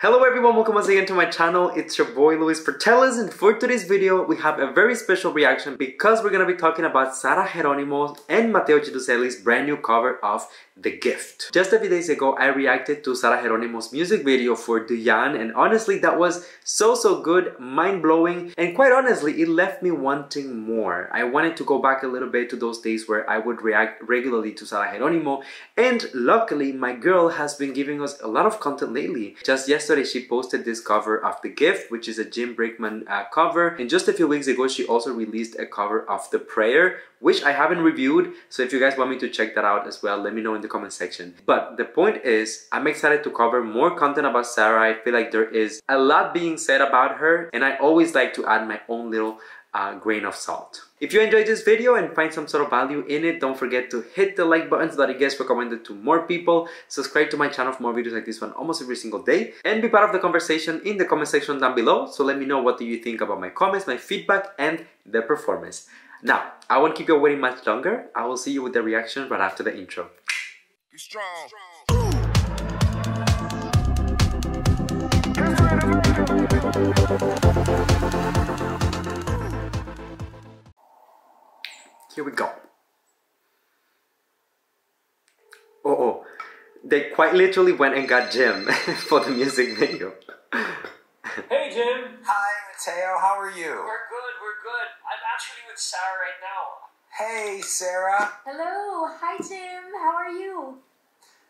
Hello everyone, welcome once again to my channel. It's your boy Luis Portelles and for today's video we have a very special reaction because we're gonna be talking about Sarah Geronimo and Matteo Guidicelli's brand new cover of The Gift. Just a few days ago I reacted to Sarah Geronimo's music video for Duyan and honestly that was so so good, mind-blowing and quite honestly it left me wanting more. I wanted to go back a little bit to those days where I would react regularly to Sarah Geronimo and luckily my girl has been giving us a lot of content lately. Just yesterday she posted this cover of The Gift, which is a Jim Brickman uh, cover. And just a few weeks ago, she also released a cover of The Prayer, which I haven't reviewed. So if you guys want me to check that out as well, let me know in the comment section. But the point is, I'm excited to cover more content about Sarah. I feel like there is a lot being said about her, and I always like to add my own little uh, grain of salt. If you enjoyed this video and find some sort of value in it, don't forget to hit the like button so that it gets recommended to more people. Subscribe to my channel for more videos like this one almost every single day. And be part of the conversation in the comment section down below. So let me know what do you think about my comments, my feedback, and the performance. Now, I won't keep you waiting much longer. I will see you with the reaction right after the intro. Be strong. Here we go. Oh, oh. They quite literally went and got Jim for the music video. hey, Jim. Hi, Matteo. How are you? With Sarah right now. Hey, Sarah. Hello. Hi, Tim. How are you?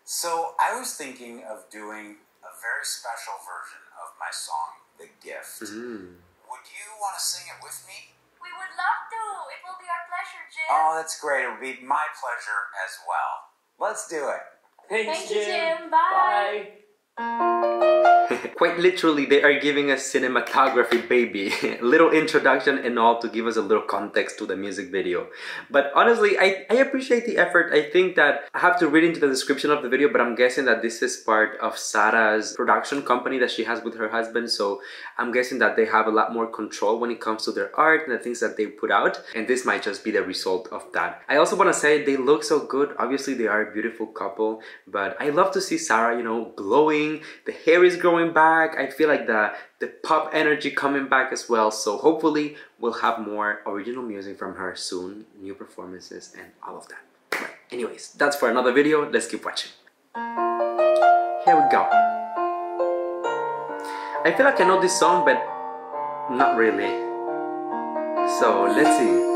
So, I was thinking of doing a very special version of my song, The Gift. Mm. Would you want to sing it with me? We would love to. It will be our pleasure, Jim. Oh, that's great. It would be my pleasure as well. Let's do it. Thanks, Thank Jim. you, Jim. Bye. Bye. Quite literally, they are giving us cinematography, baby. little introduction and all to give us a little context to the music video. But honestly, I, I appreciate the effort. I think that I have to read into the description of the video, but I'm guessing that this is part of Sarah's production company that she has with her husband. So I'm guessing that they have a lot more control when it comes to their art and the things that they put out. And this might just be the result of that. I also want to say they look so good. Obviously, they are a beautiful couple, but I love to see Sarah, you know, glowing the hair is growing back I feel like the the pop energy coming back as well. So hopefully we'll have more original music from her soon new performances and all of that. But anyways that's for another video. Let's keep watching. Here we go. I feel like I know this song but not really. So let's see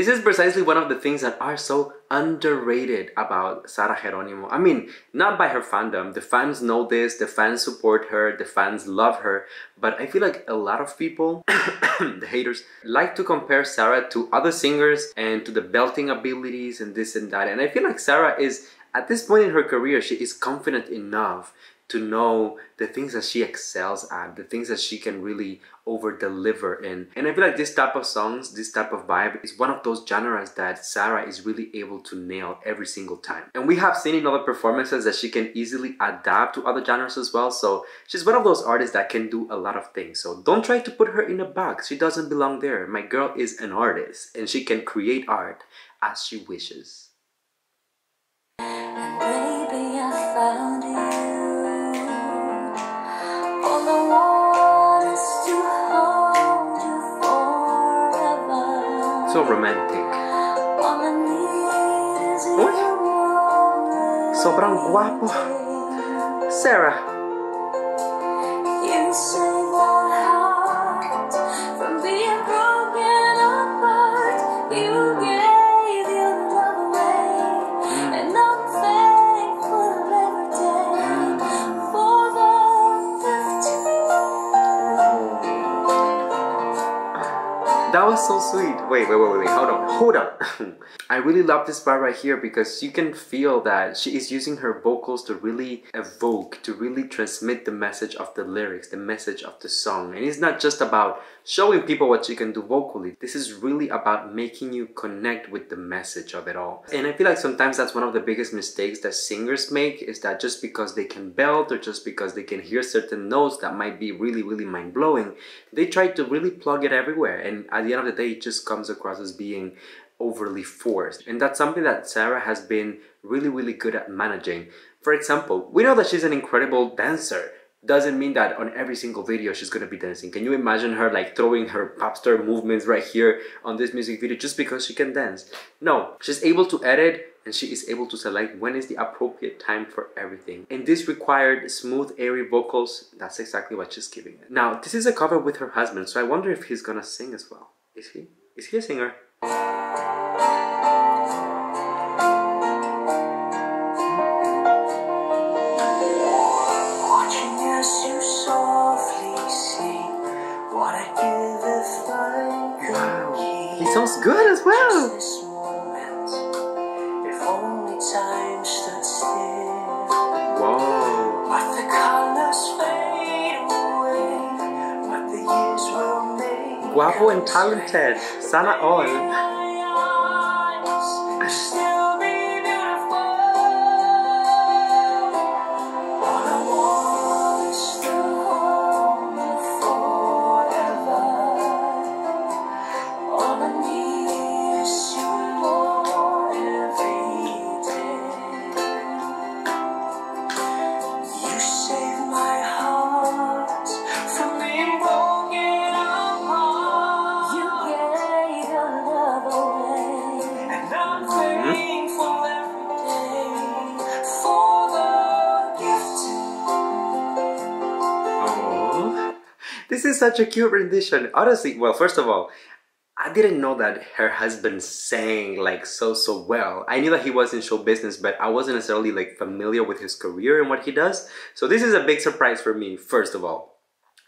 This is precisely one of the things that are so underrated about Sarah Geronimo. I mean, not by her fandom. The fans know this, the fans support her, the fans love her. But I feel like a lot of people, the haters, like to compare Sarah to other singers and to the belting abilities and this and that. And I feel like Sarah is at this point in her career, she is confident enough to know the things that she excels at, the things that she can really over deliver in. And I feel like this type of songs, this type of vibe is one of those genres that Sarah is really able to nail every single time. And we have seen in other performances that she can easily adapt to other genres as well. So she's one of those artists that can do a lot of things. So don't try to put her in a box. She doesn't belong there. My girl is an artist and she can create art as she wishes. So romantic. Uy! Sobrang guapo. Sarah. Sweet. Wait, wait, wait, wait, hold on, hold on. I really love this part right here because you can feel that she is using her vocals to really evoke, to really transmit the message of the lyrics, the message of the song. And it's not just about showing people what she can do vocally. This is really about making you connect with the message of it all. And I feel like sometimes that's one of the biggest mistakes that singers make is that just because they can belt or just because they can hear certain notes that might be really, really mind blowing, they try to really plug it everywhere. And at the end of the day, it just comes across as being overly forced. And that's something that Sarah has been really, really good at managing. For example, we know that she's an incredible dancer. Doesn't mean that on every single video she's gonna be dancing. Can you imagine her like throwing her popstar movements right here on this music video just because she can dance? No, she's able to edit and she is able to select when is the appropriate time for everything. And this required smooth, airy vocals. That's exactly what she's giving it. Now, this is a cover with her husband, so I wonder if he's gonna sing as well. Is he? Is he a singer? Sounds good this moment. If only time stood still, Whoa. but the colors fade away, but the years will make Guapo and talented. Sana In all. This is such a cute rendition. Honestly, well, first of all, I didn't know that her husband sang like so so well. I knew that he was in show business, but I wasn't necessarily like familiar with his career and what he does. So this is a big surprise for me, first of all.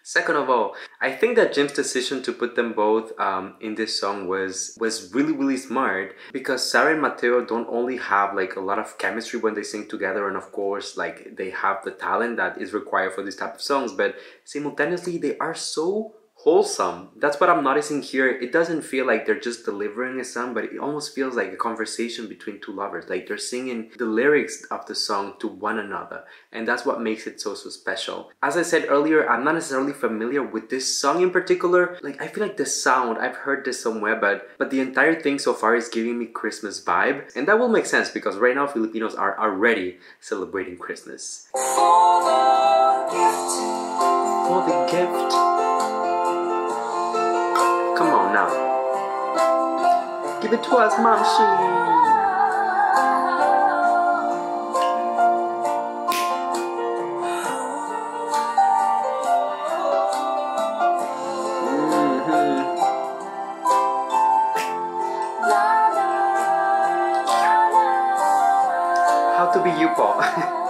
Second of all, I think that Jim's decision to put them both um, in this song was was really really smart because Sarah and Matteo don't only have like a lot of chemistry when they sing together, and of course like they have the talent that is required for this type of songs, but simultaneously they are so wholesome. That's what I'm noticing here. It doesn't feel like they're just delivering a song, but it almost feels like a conversation between two lovers. Like they're singing the lyrics of the song to one another. And that's what makes it so, so special. As I said earlier, I'm not necessarily familiar with this song in particular. Like I feel like the sound, I've heard this somewhere, but but the entire thing so far is giving me Christmas vibe. And that will make sense because right now Filipinos are already celebrating Christmas. For the gift. For the gift. Now. Give it to us, Momshi. Mhm. How to be you, Paul.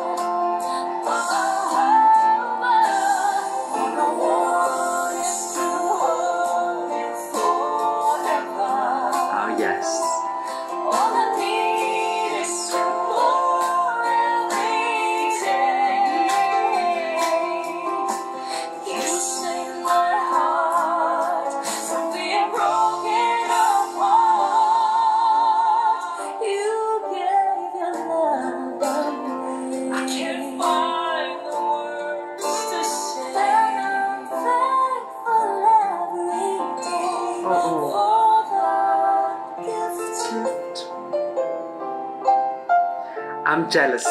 I'm jealous. I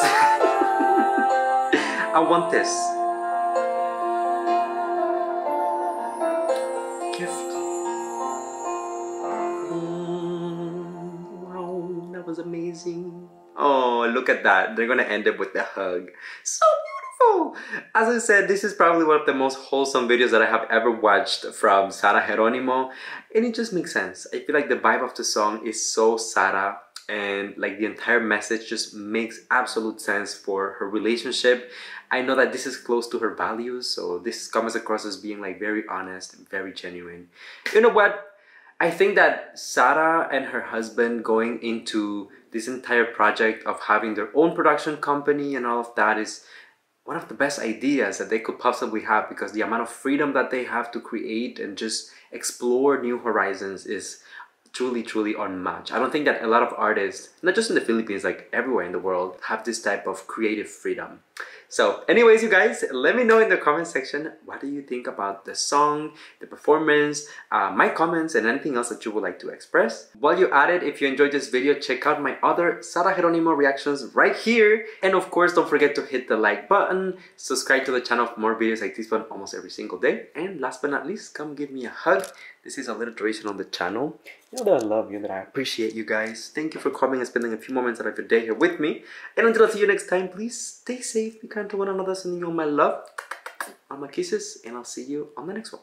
want this. Gift. Mm, wow, that was amazing. Oh, look at that. They're gonna end up with the hug. So beautiful. As I said, this is probably one of the most wholesome videos that I have ever watched from Sarah Geronimo. And it just makes sense. I feel like the vibe of the song is so Sarah and like the entire message just makes absolute sense for her relationship. I know that this is close to her values, so this comes across as being like very honest, and very genuine. You know what? I think that Sarah and her husband going into this entire project of having their own production company and all of that is one of the best ideas that they could possibly have because the amount of freedom that they have to create and just explore new horizons is truly truly unmatched. I don't think that a lot of artists not just in the philippines like everywhere in the world have this type of creative freedom so anyways you guys let me know in the comment section what do you think about the song the performance uh, my comments and anything else that you would like to express. While you're at it if you enjoyed this video check out my other Sarah Geronimo reactions right here. And of course don't forget to hit the like button subscribe to the channel for more videos like this one almost every single day. And last but not least come give me a hug. This is a little tradition on the channel. You know that I love you, that I appreciate you guys. Thank you for coming and spending a few moments out of your day here with me. And until I see you next time, please stay safe, be kind to one another, sending you all my love, all my kisses, and I'll see you on the next one.